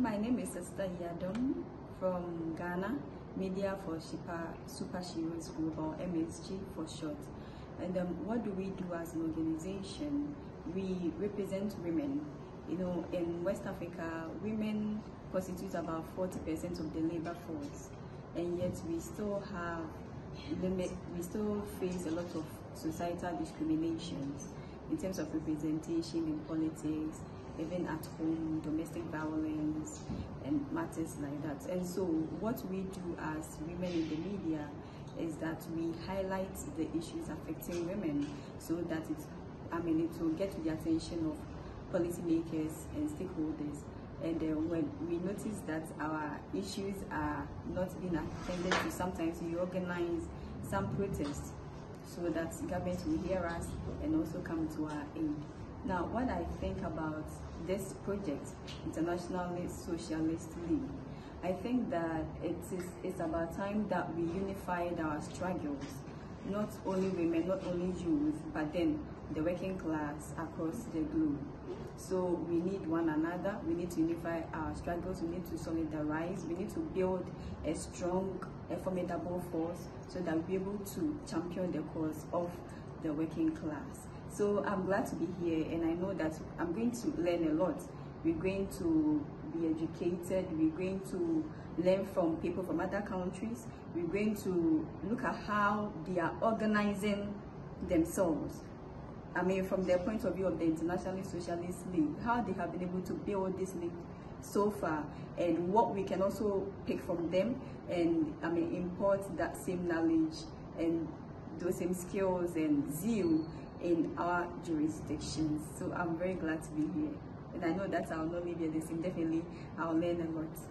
my name is Esther Yiadom from Ghana, Media for Super, Super Sheroes Group or MSG for short. And um, what do we do as an organization? We represent women. You know, in West Africa, women constitute about 40% of the labor force, and yet we still have limit. We still face a lot of societal discriminations in terms of representation in politics, even at home, domestic violence, and matters like that. And so, what we do as women in the media is that we highlight the issues affecting women so that it, I mean, it will get to the attention of policymakers and stakeholders. And when we notice that our issues are not being attended to, sometimes we organize some protests so that government will hear us and also come to our aid. Now, what I think about this project, International Socialist League, I think that it is it's about time that we unified our struggles, not only women, not only youth, but then the working class across the globe. So we need one another, we need to unify our struggles, we need to solidarize, we need to build a strong, a formidable force so that we'll be able to champion the cause of the working class. So I'm glad to be here and I know that I'm going to learn a lot. We're going to be educated, we're going to learn from people from other countries, we're going to look at how they are organizing themselves. I mean, from the point of view of the International Socialist League, how they have been able to build this league so far, and what we can also pick from them, and I mean, import that same knowledge and those same skills and zeal in our jurisdictions. So I'm very glad to be here. And I know that I'll not leave here the same. Definitely, I'll learn a lot.